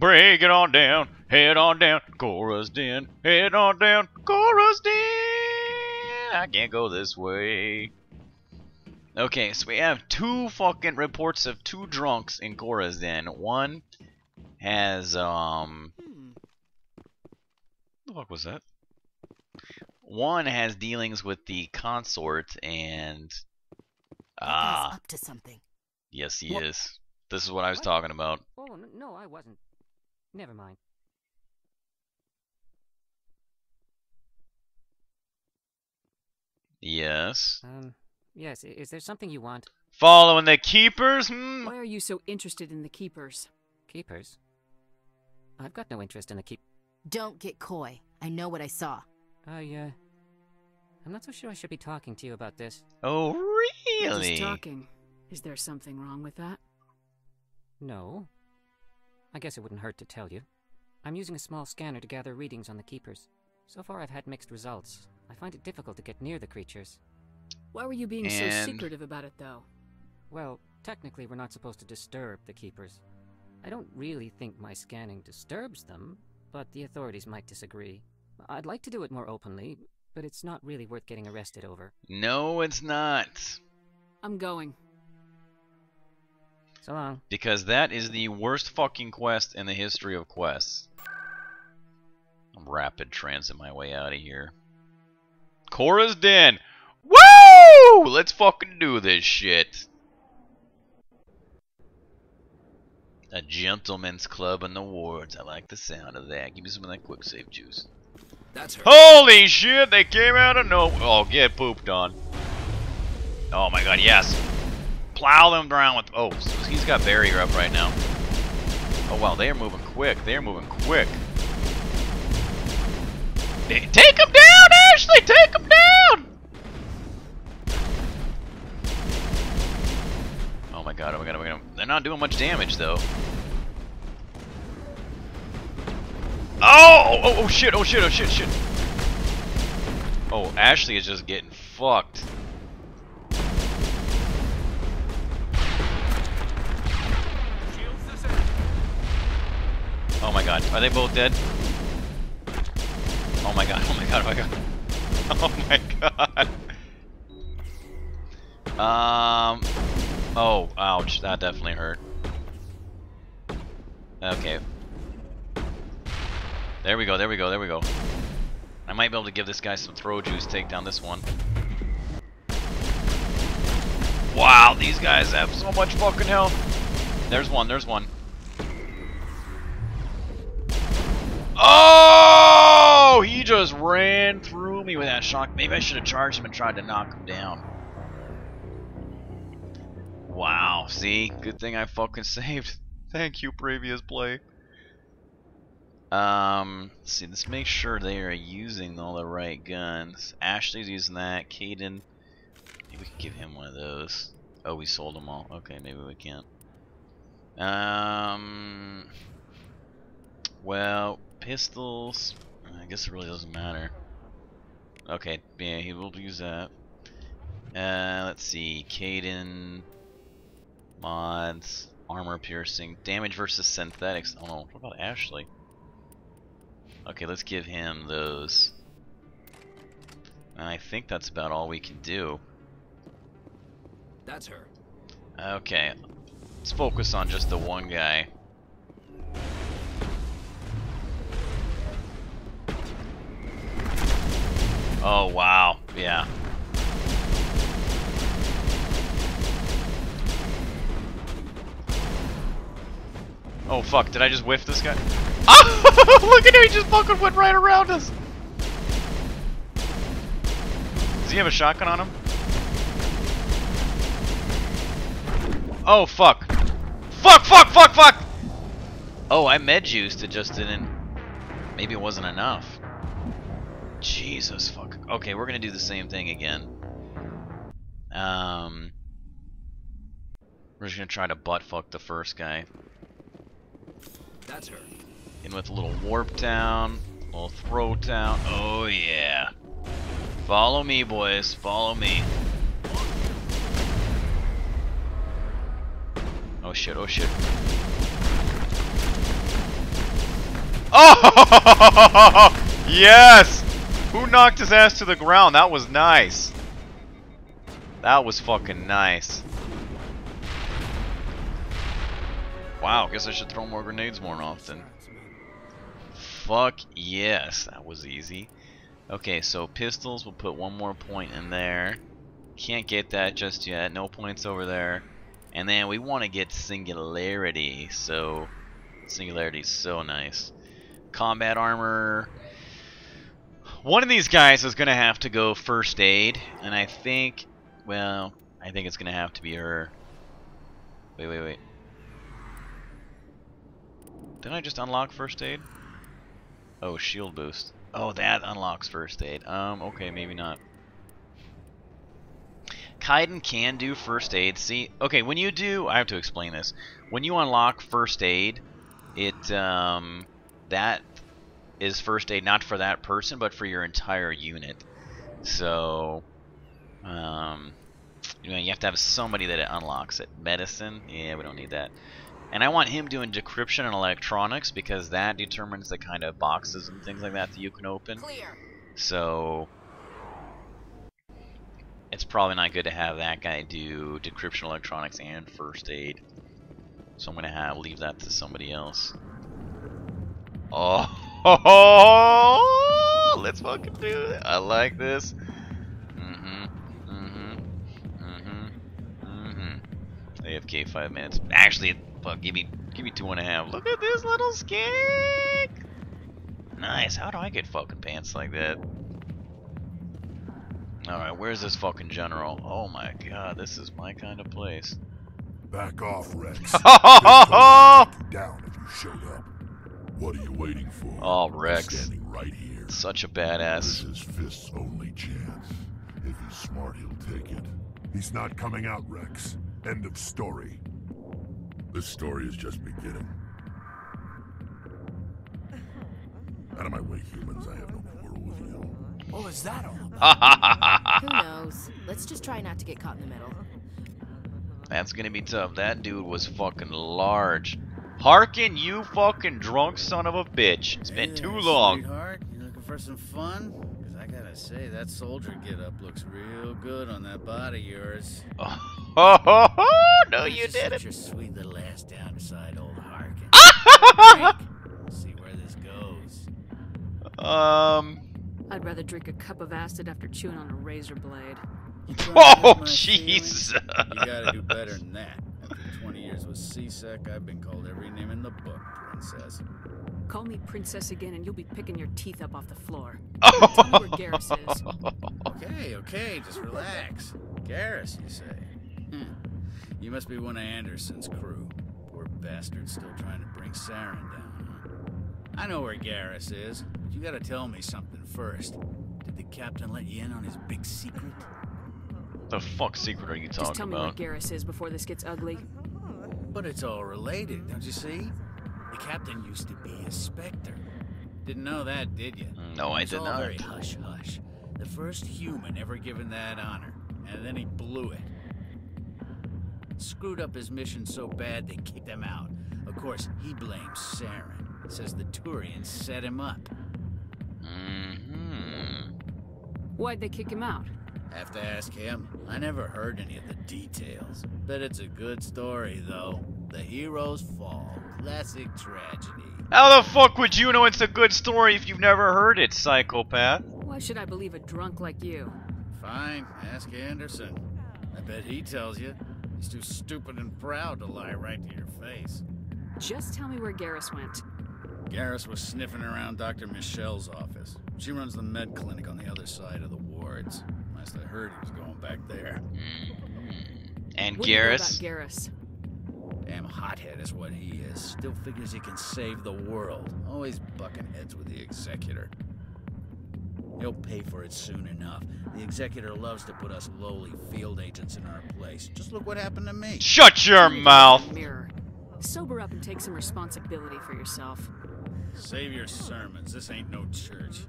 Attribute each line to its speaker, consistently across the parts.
Speaker 1: Break it on down, head on down, Chora's Den, head on down, Chora's Den. I can't go this way. Okay, so we have two fucking reports of two drunks in Chora's Den. One has um
Speaker 2: Hmm.
Speaker 1: the fuck was that? One has dealings with the consort and ah
Speaker 2: up to something.
Speaker 1: yes he
Speaker 3: What-
Speaker 1: is. This is what I was
Speaker 3: What?
Speaker 1: talking about.
Speaker 3: Oh, no, I wasn't. Never mind.
Speaker 1: Yes.
Speaker 3: Um, yes, is there something you want?
Speaker 1: Following the keepers? Hmm.
Speaker 4: Why are you so interested in the keepers?
Speaker 3: Keepers? I've got no interest in the keep.
Speaker 2: Don't get coy. I know what I saw.
Speaker 3: I, uh. I'm not so sure I should be talking to you about this.
Speaker 1: Oh
Speaker 4: We're
Speaker 1: really?
Speaker 4: just talking. Is there something wrong with that?
Speaker 3: No. I guess it wouldn't hurt to tell you. I'm using a small scanner to gather readings on the keepers. So far, I've had mixed results. I find it difficult to get near the creatures.
Speaker 4: Why were you being so secretive about it, though?
Speaker 3: Well, technically, we're not supposed to disturb the keepers. I don't really think my scanning disturbs them, but the authorities might disagree. I'd like to do it more openly, but it's not really worth getting arrested over.
Speaker 1: No, it's not.
Speaker 4: I'm going.
Speaker 3: So long.
Speaker 1: Because that is the worst fucking quest in the history of quests. I'm rapid transit my way out of here. Chora's Den! Woo! Let's fucking do this shit. A gentleman's club in the wards. I like the sound of that. Give me some of that quick save juice.
Speaker 5: That's her.
Speaker 1: Holy shit, they came out of no. Oh, get pooped on. Oh my god, yes. Plow them down with. Oh, he's got barrier up right now. Oh wow, they are moving quick. They are moving quick. Take him down, Ashley! Take him down! Oh my god, oh my god, oh my god. They're not doing much damage though. Oh, oh, oh shit, oh shit, oh shit, shit. Oh, Ashley is just getting fucked. Oh my god, are they both dead? Oh my god, oh my god, oh my god. Oh my god. Um. Oh, ouch, that definitely hurt. Okay. There we go, there we go, there we go. I might be able to give this guy some throw juice, take down this one. Wow, these guys have so much fucking health. There's one, there's one. Oh, he just ran through me with that shock. Maybe I should have charged him and tried to knock him down. Wow, see? Good thing I fucking saved. Thank you, previous play. Um, let's see, let's make sure they are using all the right guns. Ashley's using that. Caden, maybe we could give him one of those. Oh, we sold them all. Okay, maybe we can't. Um, well, pistols. I guess it really doesn't matter. Okay, yeah, he will use that. Uh, let's see, Caden, mods, armor piercing, damage versus synthetics. Oh no, what about Ashley? Okay, let's give him those. And I think that's about all we can do.
Speaker 5: That's her.
Speaker 1: Okay, let's focus on just the one guy. Oh wow, yeah. Oh fuck, did I just whiff this guy? Oh, look at him, he just fucking went right around us. Does he have a shotgun on him? Oh fuck. Fuck, fuck, fuck, fuck! Oh, I med juiced, it just didn't. Maybe it wasn't enough. Jesus fuck. Okay, we're gonna do the same thing again. Um. We're just gonna try to butt fuck the first guy.
Speaker 5: That's her.
Speaker 1: In with a little warp down, a little throw down. Oh yeah. Follow me, boys. Follow me. Oh shit, oh shit. Oh! yes! Who knocked his ass to the ground? That was nice. That was fucking nice. Wow, guess I should throw more grenades more often. Fuck yes, that was easy. Okay, so pistols, we'll put one more point in there. Can't get that just yet, no points over there. And then we want to get singularity, so singularity is so nice. Combat armor. One of these guys is gonna have to go first aid, and I think, well, I think it's gonna have to be her. Wait, wait, wait. Didn't I just unlock first aid? Oh, shield boost. Oh, that unlocks first aid. Um, okay, maybe not. Kaiden can do first aid. See, okay, when you do, I have to explain this. When you unlock first aid, it um, that is first aid not for that person, but for your entire unit. So, um, you know, you have to have somebody that it unlocks it. Medicine, yeah, we don't need that. And I want him doing decryption and electronics because that determines the kind of boxes and things like that that you can open.
Speaker 2: Clear.
Speaker 1: So it's probably not good to have that guy do decryption electronics and first aid. So I'm gonna have leave that to somebody else. Oh, let's fucking do it. I like this. Mm-hmm. Mm-hmm. Mm-hmm. Mm-hmm. AFK five minutes. Actually, fuck, give me give me two and a half. Look at this little skink. Nice. How do I get fucking pants like that? Alright, where's this fucking general? Oh my god, this is my kind of place.
Speaker 6: Back off, Wrex. This fellow would take down if you showed up. What are you waiting for?
Speaker 1: Oh,
Speaker 6: I'm
Speaker 1: Wrex.
Speaker 6: Standing right here.
Speaker 1: Such a badass.
Speaker 6: This
Speaker 1: badass.
Speaker 6: is Fist's only chance. If he's smart, he'll take it. He's not coming out, Wrex. End of story. This story is just beginning. Out of my way, humans. I have no quarrel with you.
Speaker 5: What was that all about?
Speaker 2: Who knows? Let's just try not to get caught in the middle.
Speaker 1: That's gonna be tough. That dude was fucking large. Harkin, you fucking drunk son of a bitch. It's been
Speaker 7: Hey
Speaker 1: too long.
Speaker 7: Sweetheart, you looking for some fun? Cause I gotta say, that soldier get-up looks real good on that body of yours.
Speaker 1: Oh, no, you didn't.
Speaker 7: Sit your sweet little ass down beside old Harkin. Drink. See where this goes.
Speaker 1: Um.
Speaker 4: I'd rather drink a cup of acid after chewing on a razor blade.
Speaker 7: You trying to hurt
Speaker 1: Oh,
Speaker 7: Jesus! You gotta do better than that. After 20 years with C-Sec, I've been called every name in the book, princess.
Speaker 4: Call me princess again and you'll be picking your teeth up off the floor. Tell me where Garrus is.
Speaker 7: Okay, okay, just relax. Garrus, you say? Hmm. You must be one of Anderson's crew. Poor bastard still trying to bring Saren down, huh? I know where Garrus is, but you gotta tell me something first. Did the captain let you in on his big secret?
Speaker 1: the fuck secret are you talking about?
Speaker 4: Just
Speaker 1: talking
Speaker 4: tell me
Speaker 1: about?
Speaker 4: where Garrus is before this gets ugly.
Speaker 7: But it's all related, don't you see? The captain used to be a Spectre. Didn't know that, did you?
Speaker 1: No, I
Speaker 7: It's
Speaker 1: did
Speaker 7: all
Speaker 1: not.
Speaker 7: very hush hush. The first human ever given that honor, and then he blew it. Screwed up his mission so bad they kicked him out. Of course, he blames Saren. Says the Turians set him up.
Speaker 1: Mm-hmm.
Speaker 4: Why'd they kick him out?
Speaker 7: Have to ask him. I never heard any of the details. Bet it's a good story, though. The hero's fall. Classic tragedy.
Speaker 1: How the fuck would you know it's a good story if you've never heard it, psychopath?
Speaker 4: Why should I believe a drunk like you?
Speaker 7: Fine, ask Anderson. I bet he tells you. He's too stupid and proud to lie right to your face.
Speaker 4: Just tell me where Garrus went.
Speaker 7: Garrus was sniffing around Dr. Michel's office. She runs the med clinic on the other side of the wards. Last I heard, he was going back there. Mm-hmm.
Speaker 1: And
Speaker 4: What do you know
Speaker 1: Garrus?
Speaker 4: Garrus?
Speaker 7: Damn hothead is what he is. Still figures he can save the world. Always bucking heads with the executor. He'll pay for it soon enough. The executor loves to put us lowly field agents in our place. Just look what happened to me.
Speaker 1: Shut your
Speaker 4: You need to
Speaker 1: mouth!
Speaker 4: look in the Mirror. Sober up and take some responsibility for yourself.
Speaker 7: Save your sermons. This ain't no church.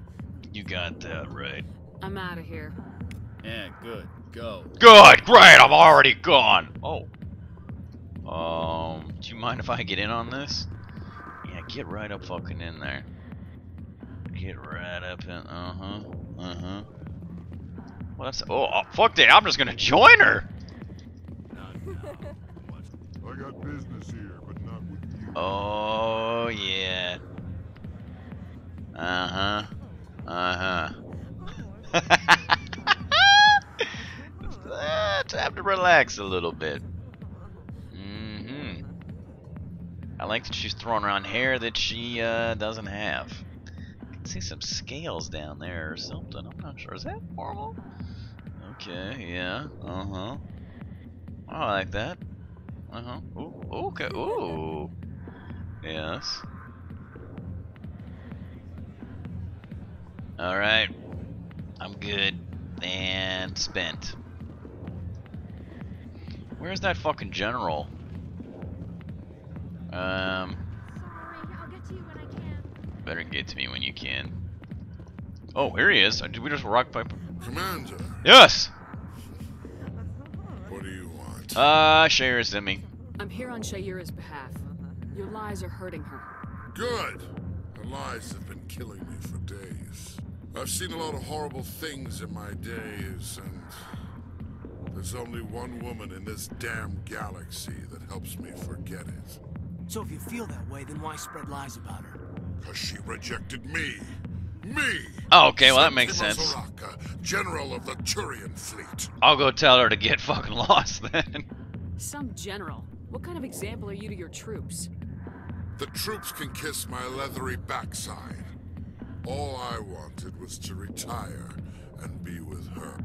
Speaker 1: You got that right.
Speaker 4: I'm out of here.
Speaker 7: Yeah, good. Go.
Speaker 1: Good, great, I'm already gone. Oh. Um, do you mind if I get in on this? Yeah, get right up fucking in there. get right up in. Uh huh. Uh huh. Well, that's. Oh, oh, fuck that! I'm just gonna join her.
Speaker 6: I got business here, but not with you.
Speaker 1: Oh yeah. Uh-huh. Uh huh. Time to relax a little bit. Mm-hmm. I like that she's throwing around hair that she uh, doesn't have. I can see some scales down there or something. I'm not sure. Is that normal? Okay. Yeah. Uh huh. I like that. Uh huh. Ooh. Okay. Ooh. Yes. Alright. I'm good. And spent. Where's that fucking general? Um,
Speaker 8: Sorry, I'll get to you when I can.
Speaker 1: better get to me when you can. Oh, here he is. Did we just rock pipe?
Speaker 6: Commander,
Speaker 1: Yes!
Speaker 6: what do you want?
Speaker 1: Uh, Sha'ira sent me.
Speaker 4: I'm here on Sha'ira's behalf. Your lies are hurting her.
Speaker 6: Good. The lies have been killing me for days. I've seen a lot of horrible things in my days, and there's only one woman in this damn galaxy that helps me forget it.
Speaker 5: So if you feel that way, then why spread lies about her?
Speaker 6: Cause she rejected me. Me!
Speaker 1: Oh, okay, well that makes
Speaker 6: Septima
Speaker 1: sense.
Speaker 6: Soraka, General of the Turian Fleet.
Speaker 1: I'll go tell her to get fucking lost then.
Speaker 4: Some general. What kind of example are you to your troops?
Speaker 6: The troops can kiss my leathery backside. All I wanted was to retire and be with her.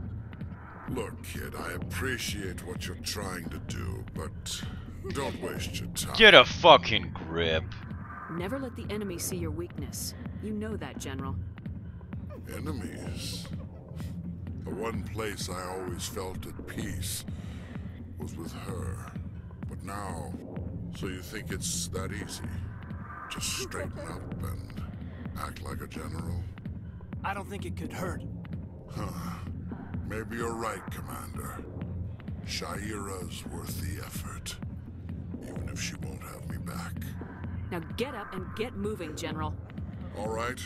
Speaker 6: Look, kid, I appreciate what you're trying to do, but don't waste your time.
Speaker 1: Get a fucking grip.
Speaker 4: Never let the enemy see your weakness. You know that, General.
Speaker 6: Enemies. The one place I always felt at peace was with her. But now, so you think it's that easy? Just straighten up and act like a general?
Speaker 5: I don't think it could hurt.
Speaker 6: Huh. Maybe you're right, Commander. Sha'ira's worth the effort. Even if she won't have me back.
Speaker 4: Now get up and get moving, General.
Speaker 6: All right,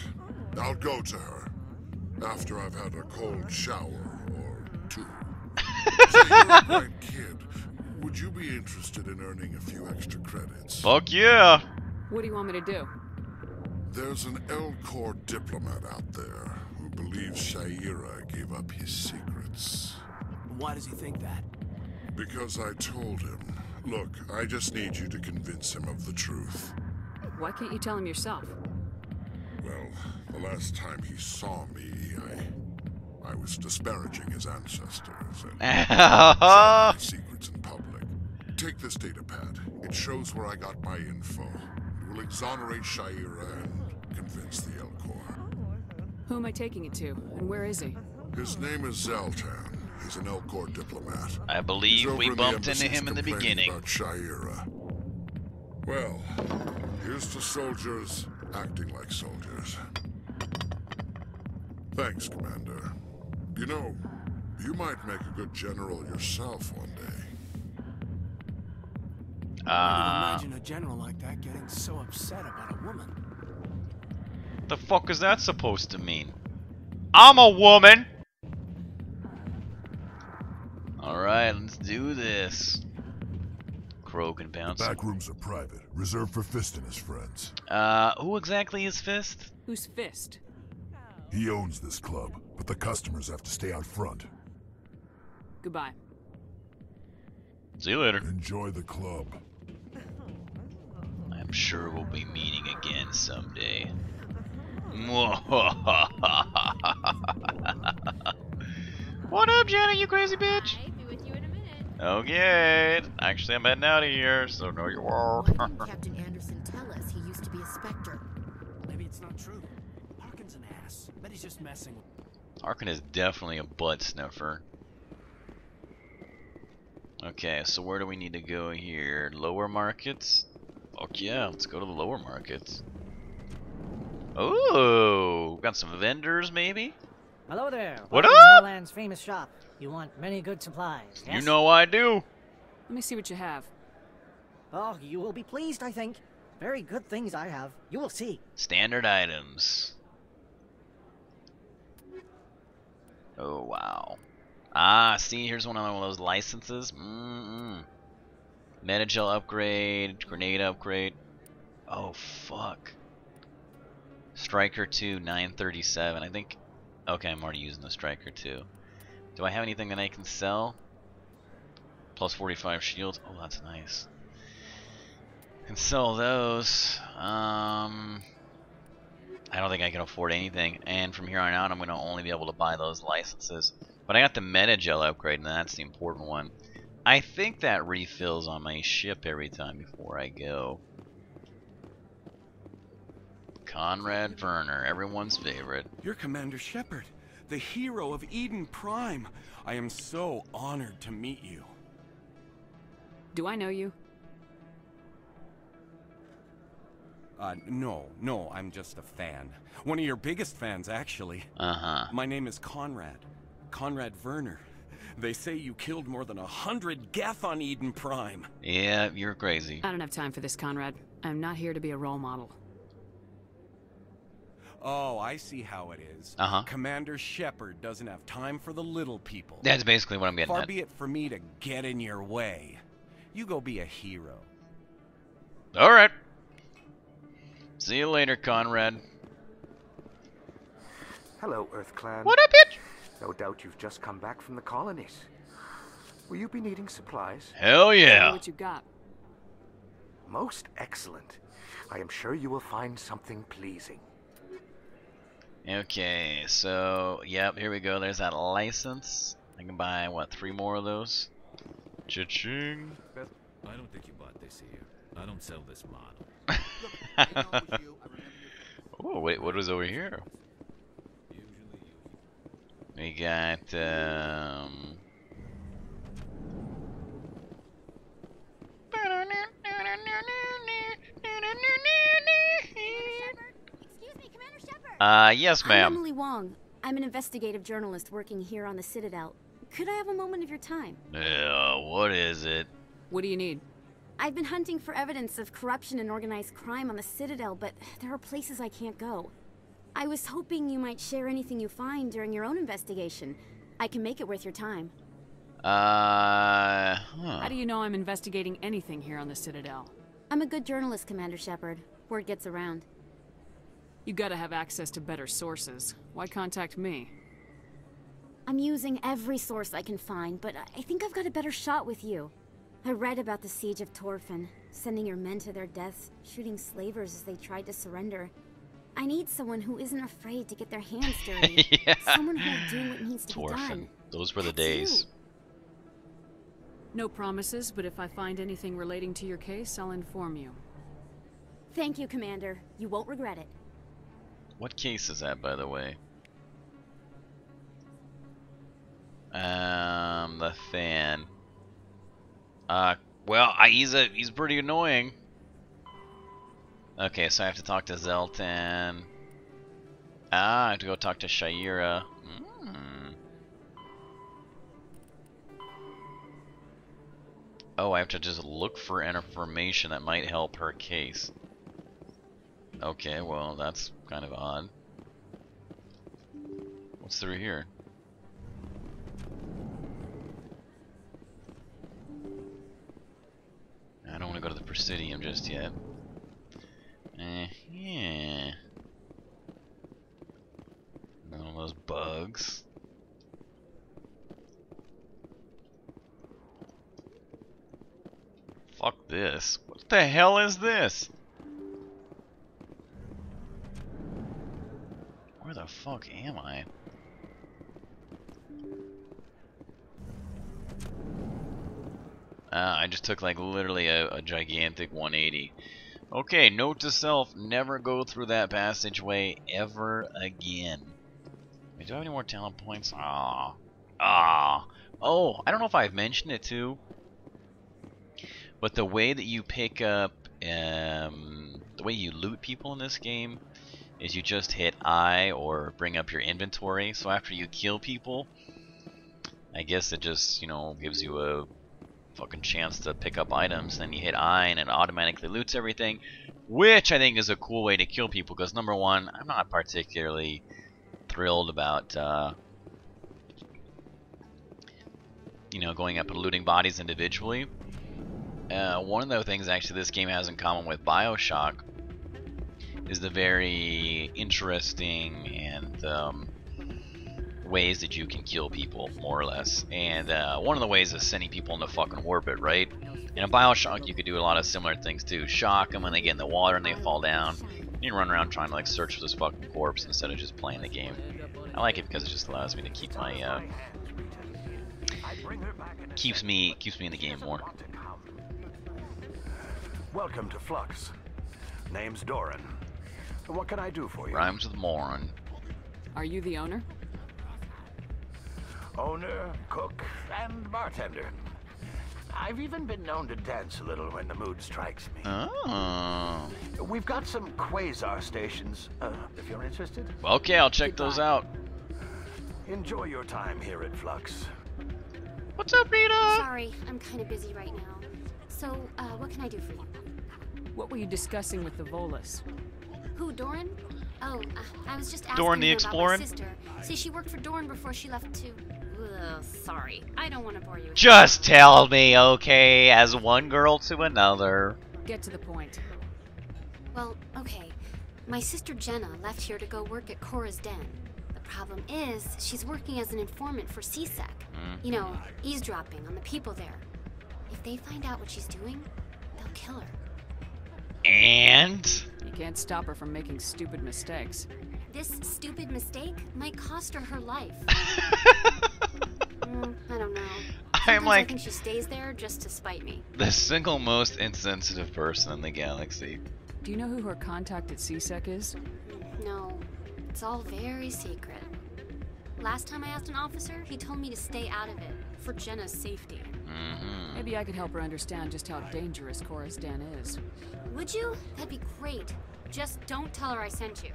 Speaker 6: I'll go to her. After I've had a cold shower or two. Say, you're a bright kid. Would you be interested in earning a few extra credits?
Speaker 1: Fuck yeah.
Speaker 4: What do you want me to do?
Speaker 6: There's an Elcor diplomat out there who believes Sha'ira gave up his secrets.
Speaker 5: Why does he think that?
Speaker 6: Because I told him. Look, I just need you to convince him of the truth.
Speaker 4: Why can't you tell him yourself?
Speaker 6: Well, the last time he saw me, I I was disparaging his ancestors and sharing my secrets in public. Take this data pad. It shows where I got my info. It will exonerate Sha'ira and convince the Elcor.
Speaker 4: Who am I taking it to? And where is he?
Speaker 6: His name is Xeltan. He's an Elcor diplomat.
Speaker 1: I believe
Speaker 6: over
Speaker 1: we
Speaker 6: in
Speaker 1: bumped into him in the beginning.
Speaker 6: About Sha'ira. Well, here's to soldiers acting like soldiers. Thanks, Commander. You know, you might make a good general yourself one day.
Speaker 5: I can
Speaker 1: Uh,
Speaker 5: imagine a general like that getting so upset about a woman.
Speaker 1: The fuck is that supposed to mean? I'm a woman. All right, let's do this. Crow can bounce.
Speaker 6: Back rooms are private, reserved for Fist and his friends.
Speaker 1: Uh, who exactly is Fist?
Speaker 4: Who's Fist?
Speaker 6: He owns this club, but the customers have to stay out front.
Speaker 4: Goodbye.
Speaker 1: See you later.
Speaker 6: Enjoy the club.
Speaker 1: I'm sure we'll be meeting again someday. what up, Jenna, you crazy bitch?
Speaker 8: I'll be with you in a minute.
Speaker 1: Okay, actually I'm heading out of here, so know your
Speaker 2: Why didn't Captain Anderson tell us he used to be a Spectre?
Speaker 5: Maybe it's not true. Harkin's an ass. Bet he's just messing with.
Speaker 1: Arkin is definitely a butt sniffer. Okay, so where do we need to go here? Lower markets? Fuck yeah, let's go to the lower markets. Oh, got some vendors maybe?
Speaker 9: Hello there.
Speaker 1: What
Speaker 9: welcome to
Speaker 1: up?
Speaker 9: Morlan's famous shop. You want many good supplies.
Speaker 1: You
Speaker 9: yes?
Speaker 1: know I do.
Speaker 4: Let me see what you have.
Speaker 9: Oh, you will be pleased, I think. Very good things I have. You will see.
Speaker 1: Standard items. Oh wow. Ah, see, here's one of those licenses. Mm-mm. Medi-gel upgrade, grenade upgrade. Oh fuck. Striker 2, 937. I think. Okay, I'm already using the Striker 2. Do I have anything that I can sell? Plus 45 shields. Oh, that's nice. Can sell those. Um, I don't think I can afford anything. And from here on out, I'm going to only be able to buy those licenses. But I got the Medi-gel upgrade, and that's the important one. I think that refills on my ship every time before I go. Conrad Werner, everyone's favorite.
Speaker 5: You're Commander Shepard, the hero of Eden Prime. I am so honored to meet you.
Speaker 4: Do I know you?
Speaker 5: Uh, no, no, I'm just a fan. One of your biggest fans, actually.
Speaker 1: Uh-huh.
Speaker 5: My name is Conrad. Conrad Werner. They say you killed more than a hundred Geth on Eden Prime.
Speaker 1: Yeah, you're crazy.
Speaker 4: I don't have time for this, Conrad. I'm not here to be a role model.
Speaker 5: Oh, I see how it is.
Speaker 1: Uh-huh.
Speaker 5: Commander Shepard doesn't have time for the little people.
Speaker 1: That's basically what I'm getting
Speaker 5: Far
Speaker 1: at.
Speaker 5: be it for me to get in your way. You go be a hero.
Speaker 1: Alright. See you later, Conrad.
Speaker 10: Hello, Earth Clan.
Speaker 1: What up, bitch?
Speaker 10: No doubt you've just come back from the colonies. Will you be needing supplies?
Speaker 1: Hell
Speaker 4: Tell me
Speaker 1: yeah.
Speaker 4: What you got?
Speaker 10: Most excellent. I am sure you will find something pleasing.
Speaker 1: Okay, so, yep, here we go. There's that license. I can buy, what, three more of those? Cha-ching.
Speaker 11: I don't think you bought this here. I don't sell this model.
Speaker 1: oh, wait, what was over here? We got, um...
Speaker 12: Excuse me, Commander Shepard.
Speaker 1: Uh, yes,
Speaker 12: I'm
Speaker 1: ma'am.
Speaker 12: Emily Wong. I'm an investigative journalist working here on the Citadel. Could I have a moment of your time?
Speaker 1: Uh, what is it?
Speaker 4: What do you need?
Speaker 12: I've been hunting for evidence of corruption and organized crime on the Citadel, but there are places I can't go. I was hoping you might share anything you find during your own investigation. I can make it worth your time.
Speaker 1: Uh, huh.
Speaker 4: How do you know I'm investigating anything here on the Citadel?
Speaker 12: I'm a good journalist, Commander Shepard. Word gets around.
Speaker 4: You gotta have access to better sources. Why contact me?
Speaker 12: I'm using every source I can find, but I think I've got a better shot with you. I read about the siege of Torfan, sending your men to their deaths, shooting slavers as they tried to surrender. I need someone who isn't afraid to get their hands dirty.
Speaker 1: Yeah.
Speaker 12: Someone who'll do what needs to be
Speaker 1: Torfan.
Speaker 12: done.
Speaker 1: Those were the
Speaker 12: That's you.
Speaker 1: days.
Speaker 4: No promises, but if I find anything relating to your case, I'll inform you.
Speaker 12: Thank you, Commander. You won't regret it.
Speaker 1: What case is that, by the way? Um, the fan. Uh, well, I, he's a he's pretty annoying. Okay, so I have to talk to Xeltan. Ah, I have to go talk to Sha'ira. Hmm. Oh, I have to just look for information that might help her case. Okay, well, that's kind of odd. What's through here? I don't want to go to the Presidium just yet. Eh, yeah. None of those bugs. Fuck this. What the hell is this? Where the fuck am I? Uh, I just took like literally a, a gigantic 180. Okay, note to self, never go through that passageway ever again. Wait, do I have any more talent points? Ah. Ah. Oh, I don't know if I've mentioned it too. But the way that you pick up, um, the way you loot people in this game is you just hit I or bring up your inventory. So after you kill people, I guess it just, you know, gives you a fucking chance to pick up items. Then you hit I and it automatically loots everything, which I think is a cool way to kill people because number one, I'm not particularly thrilled about uh, you know, going up and looting bodies individually. Uh, one of the things actually this game has in common with Bioshock is the very interesting and um, ways that you can kill people, more or less. And uh, one of the ways is sending people into fucking orbit, right? In a Bioshock, you could do a lot of similar things too. Shock them when they get in the water and they fall down. You run around trying to like search for this fucking corpse instead of just playing the game. I like it because it just allows me to keep my uh, keeps me keeps me in the game more.
Speaker 10: Welcome to Flux. Name's Doran. What can I do for you?
Speaker 1: Rhymes with moron.
Speaker 4: Are you the owner?
Speaker 10: Owner, cook, and bartender. I've even been known to dance a little when the mood strikes me.
Speaker 1: Oh.
Speaker 10: We've got some quasar stations, uh, if you're interested.
Speaker 1: Okay, I'll check those out.
Speaker 10: Enjoy your time here at Flux.
Speaker 1: What's up, Rita?
Speaker 13: Sorry, I'm kind of busy right now. So, uh, what can I do for you?
Speaker 4: What were you discussing with the Volus?
Speaker 13: Who, Doran? Oh, uh, I was just asking
Speaker 1: Doran the Explorer?
Speaker 13: my sister. See, she worked for Doran before she left to... Ugh, sorry, I don't want to bore you.
Speaker 1: Just tell me, okay, as one girl to another.
Speaker 4: Get to the point.
Speaker 13: Well, okay. My sister Jenna left here to go work at Chora's Den. The problem is, she's working as an informant for C-Sec. You know, eavesdropping on the people there. If they find out what she's doing, they'll kill her.
Speaker 1: And
Speaker 4: You can't stop her from making stupid mistakes.
Speaker 13: This stupid mistake might cost her her life. Mm, I don't know.
Speaker 1: I'm
Speaker 13: Sometimes I
Speaker 1: like
Speaker 13: think she stays there just to spite me.
Speaker 1: the single most insensitive person in the galaxy.
Speaker 4: Do you know who her contact at C-Sec is?
Speaker 13: No, it's all very secret. Last time I asked an officer, he told me to stay out of it for Jenna's safety.
Speaker 1: Mm-hmm.
Speaker 4: Maybe I could help her understand just how dangerous Chora's Den is.
Speaker 13: Would you? That'd be great. Just don't tell her I sent you.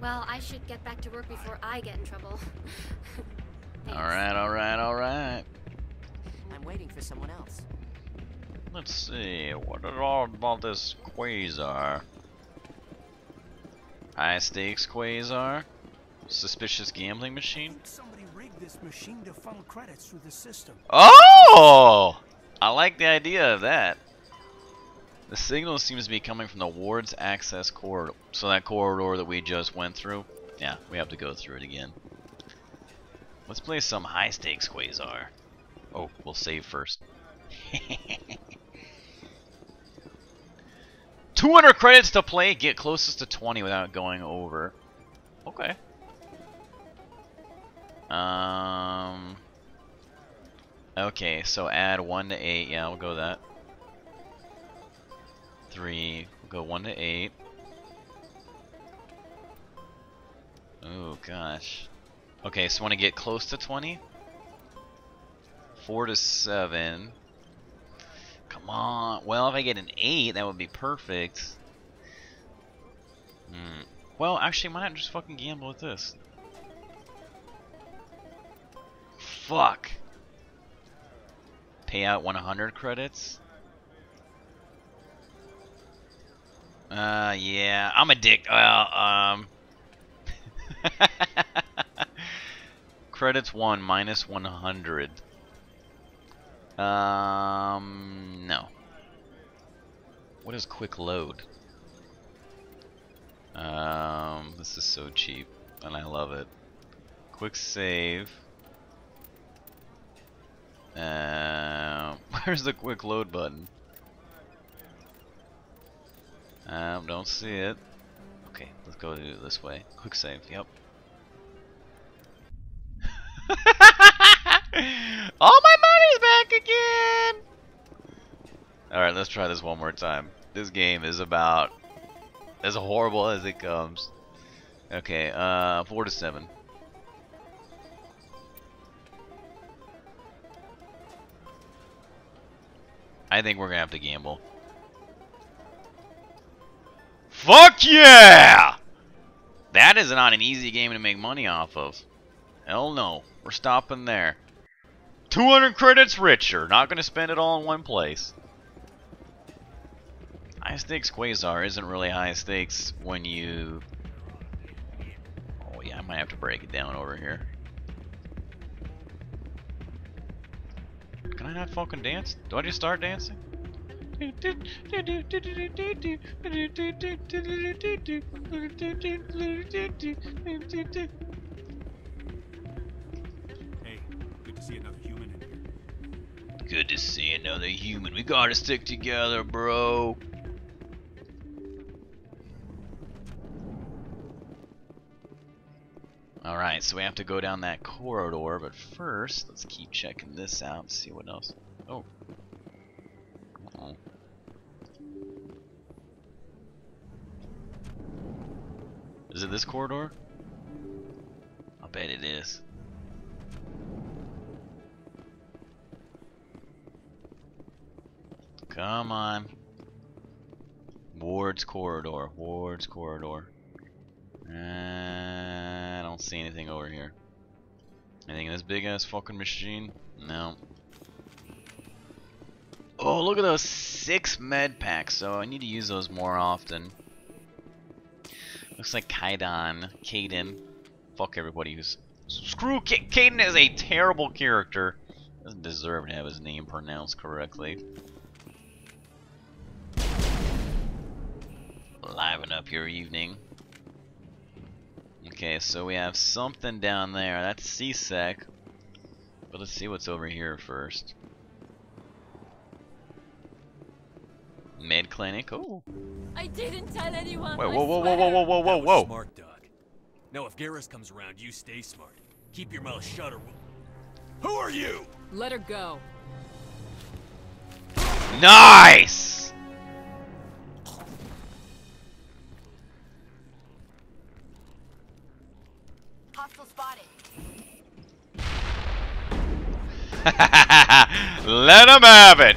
Speaker 13: Well, I should get back to work before I get in trouble.
Speaker 1: All right, all right, all right.
Speaker 14: I'm waiting for someone else.
Speaker 1: Let's see. What is all about this quasar? High stakes quasar? Suspicious gambling machine?
Speaker 15: This machine to funnel credits through the system.
Speaker 1: Oh! I like the idea of that. The signal seems to be coming from the ward's access corridor. So that corridor that we just went through? Yeah, we have to go through it again. Let's play some high stakes quasar. Oh, we'll save first. 200 credits to play, get closest to 20 without going over. Okay. Um. Okay, so add 1 to 8. Yeah, we'll go that. 3. We'll go 1 to 8. Oh, gosh. Okay, so want to get close to 20? 4 to 7. Come on. Well, if I get an 8, that would be perfect. Hmm. Well, actually, why not just fucking gamble with this? Fuck. Pay out 100 credits? Uh, yeah. I'm a dick. Well, um... credits 1 minus 100. Um, no. What is quick load? Um, this is so cheap, and I love it. Quick save. Um, where's the quick load button? Um, don't see it. Okay, let's go do it this way. Quick save, yep. All my money's back again! Alright, let's try this one more time. This game is about as horrible as it comes. Okay, uh, 4 to 7. I think we're gonna have to gamble. Fuck yeah! That is not an easy game to make money off of. Hell no. We're stopping there. 200 credits richer. Not going to spend it all in one place. High stakes Quasar isn't really high stakes when you... Oh yeah, I might have to break it down over here. Can I not fucking dance? Do I just start dancing?
Speaker 16: Hey, good to see another human in here.
Speaker 1: Good to see another human. We gotta stick together, bro. Alright, so we have to go down that corridor, but first, let's keep checking this out and see what else. Oh. oh. Is it this corridor? I bet it is. Come on. Ward's corridor. Ward's corridor. Uh, see anything over here. Anything in this big ass fucking machine? No. Oh, look at those six med packs. So I need to use those more often. Looks like Kaidan, Kaden. Fuck everybody who's screw. K Kaden is a terrible character. Doesn't deserve to have his name pronounced correctly. Liven up your evening. Okay, so we have something down there. That's C-Sec. But let's see what's over here first. Med clinic. Oh.
Speaker 17: I didn't tell anyone.
Speaker 1: Wait, whoa, whoa, whoa, whoa, whoa, whoa, whoa, whoa.
Speaker 16: Smart, Doug. Now, if Garrus comes around, you stay smart. Keep your mouth shut or we'll... Who are you?
Speaker 4: Let her go.
Speaker 1: Nice! Let him have it!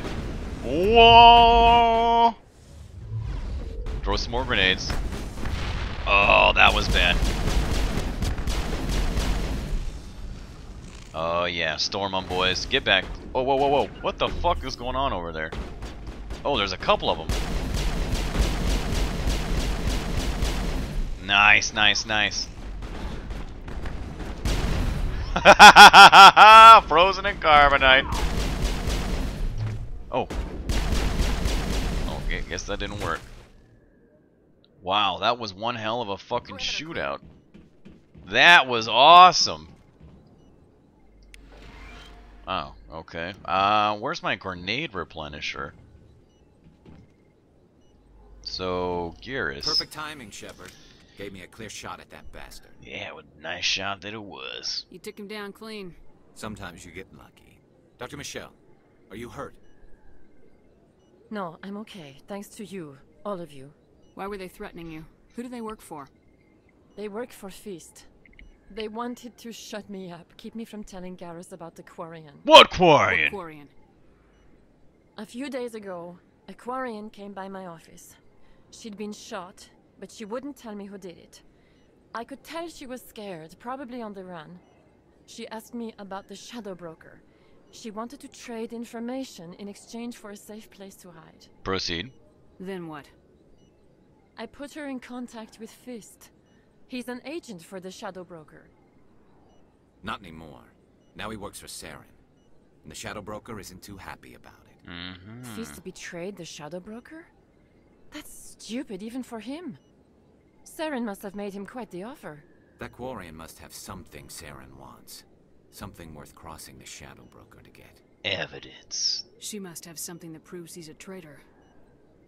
Speaker 1: Whoa! Throw some more grenades. Oh, that was bad. Oh yeah, storm on boys. Get back. Oh, whoa, whoa, whoa. What the fuck is going on over there? Oh, there's a couple of them. Nice, nice, nice. Frozen in carbonite. Oh. Okay, guess that didn't work. Wow, that was one hell of a fucking shootout. That was awesome. Oh, okay. Uh, where's my grenade replenisher? So, Garrus.
Speaker 11: Perfect timing, Shepard. Gave me a clear shot at that bastard.
Speaker 1: Yeah, what a nice shot that it was.
Speaker 4: You took him down clean.
Speaker 11: Sometimes you get lucky. Dr. Michel, are you hurt?
Speaker 17: No, I'm okay. Thanks to you, all of you.
Speaker 4: Why were they threatening you? Who do they work for?
Speaker 17: They work for Fist. They wanted to shut me up, keep me from telling Garrus about the Quarian.
Speaker 1: What Quarian?
Speaker 4: What Quarian?
Speaker 17: A few days ago, a Quarian came by my office. She'd been shot, but she wouldn't tell me who did it. I could tell she was scared, probably on the run. She asked me about the Shadow Broker. She wanted to trade information in exchange for a safe place to hide.
Speaker 1: Proceed.
Speaker 4: Then what?
Speaker 17: I put her in contact with Fist. He's an agent for the Shadow Broker.
Speaker 11: Not anymore. Now he works for Saren. And the Shadow Broker isn't too happy about it.
Speaker 1: Mm-hmm.
Speaker 17: Fist betrayed the Shadow Broker? That's stupid even for him. Saren must have made him quite the offer.
Speaker 11: That Quarian must have something Saren wants. Something worth crossing the Shadow Broker to get.
Speaker 1: Evidence.
Speaker 4: She must have something that proves he's a traitor.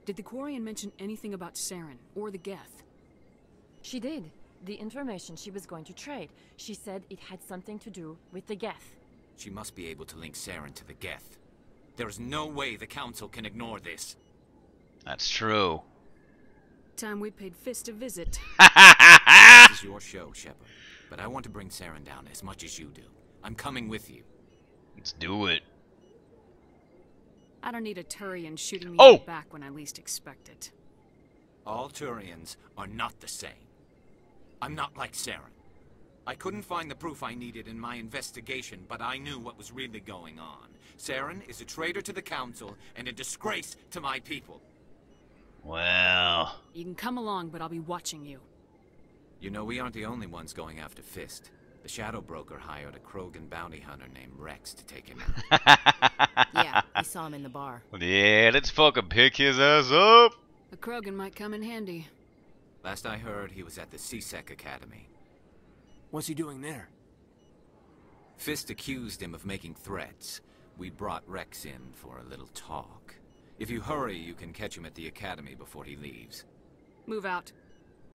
Speaker 4: Did the Quarian mention anything about Saren or the Geth?
Speaker 17: She did. The information she was going to trade. She said it had something to do with the Geth.
Speaker 11: She must be able to link Saren to the Geth. There's no way the Council can ignore this.
Speaker 1: That's true.
Speaker 4: Time we paid Fist a visit.
Speaker 11: this is your show, Shepard. But I want to bring Saren down as much as you do. I'm coming with you.
Speaker 1: Let's do it.
Speaker 4: I don't need a Turian shooting me
Speaker 1: Oh!
Speaker 4: in the back when I least expect it.
Speaker 11: All Turians are not the same. I'm not like Saren. I couldn't find the proof I needed in my investigation, but I knew what was really going on. Saren is a traitor to the Council and a disgrace to my people.
Speaker 1: Well.
Speaker 4: You can come along, but I'll be watching you.
Speaker 11: You know, we aren't the only ones going after Fist. The Shadow Broker hired a Krogan bounty hunter named Wrex to take him out.
Speaker 2: yeah, we saw him in the bar.
Speaker 1: Yeah, let's fucking pick his ass up.
Speaker 4: A Krogan might come in handy.
Speaker 11: Last I heard, he was at the C-Sec Academy.
Speaker 15: What's he doing there?
Speaker 11: Fist accused him of making threats. We brought Wrex in for a little talk. If you hurry, you can catch him at the Academy before he leaves.
Speaker 4: Move out.